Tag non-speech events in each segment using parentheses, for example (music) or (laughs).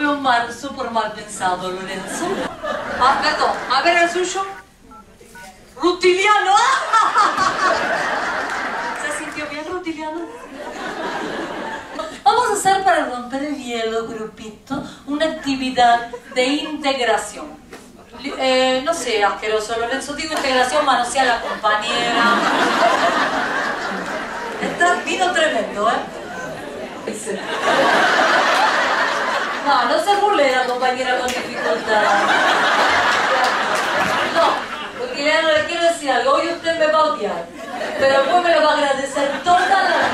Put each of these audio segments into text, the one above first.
veo mal, súper mal pensado, Lorenzo. Ah, perdón, a ver el suyo. Rutiliano. (laughs) ¿Se sintió bien, Rutiliano? Vamos a hacer para romper el hielo, grupito, una actividad de integración. Eh, no sé, asqueroso, Lorenzo, digo integración, manosear a la compañera. Está vino tremendo, ¿eh? No, no se burle la compañera con dificultad. No, porque ya no le quiero decir algo, hoy usted me va a odiar, pero después me lo va a agradecer toda la vida.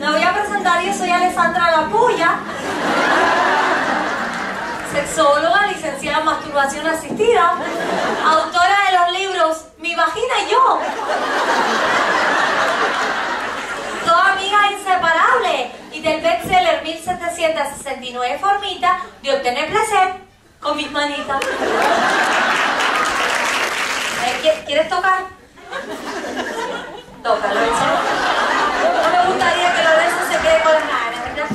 Me voy a presentar, yo soy Alessandra Lapuya, sexóloga, licenciada en masturbación asistida, autora de los libros Mi vagina y yo. Soy amiga inseparable y del bestseller 1769 formitas de obtener placer con mis manitas. ¿qui- ¿Quieres tocar? Toca, Lorenzo. No me gustaría que Lorenzo se quede con las ganas, ¿verdad?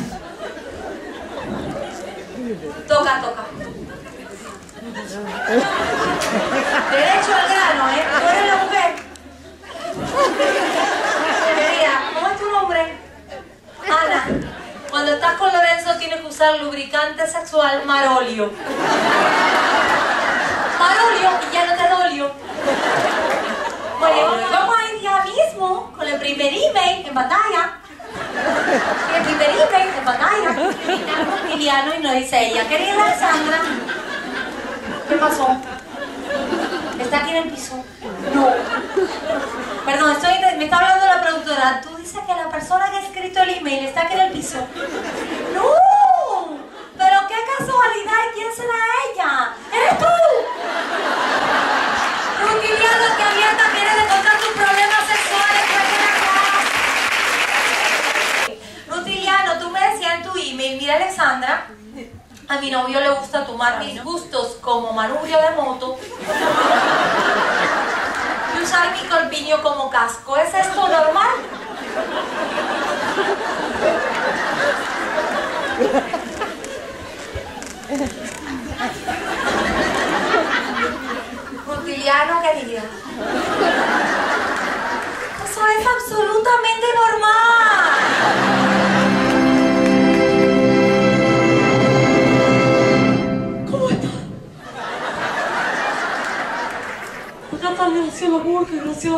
Toca, toca. Derecho al grano, ¿eh? ¿Tú eres la mujer? Querida, ¿cómo es tu nombre? Ana. Cuando estás con Lorenzo tienes que lubricante sexual Marolio. Marolio, y ya no te dolio. Bueno, vamos a ir ya mismo con el primer email en pantalla. El primer email en pantalla. Liliano y no dice ella. Querida Alexandra, ¿qué pasó? ¿Está aquí en el piso? No. Perdón, estoy, me está hablando la productora. Tú dices que la persona que ha escrito el email está aquí en el piso. A mi novio le gusta tomar mis gustos como manubrio de moto y usar mi corpiño como casco. ¿Es esto normal? Rutiliano, querida.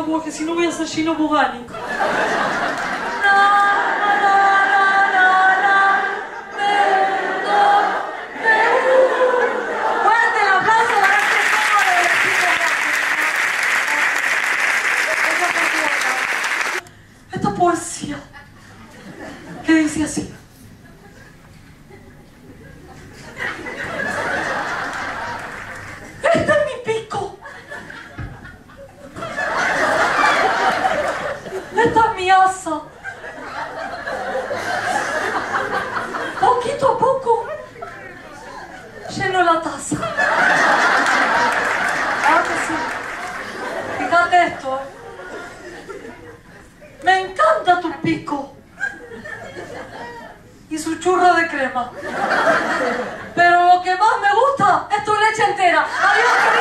Graciela Borges, si no voy a ser Gino Bugani. Esta poesía que dice así. la taza. Claro que sí. Fíjate esto. ¿eh? Me encanta tu pico. Y su churro de crema. Pero lo que más me gusta es tu leche entera. Adiós.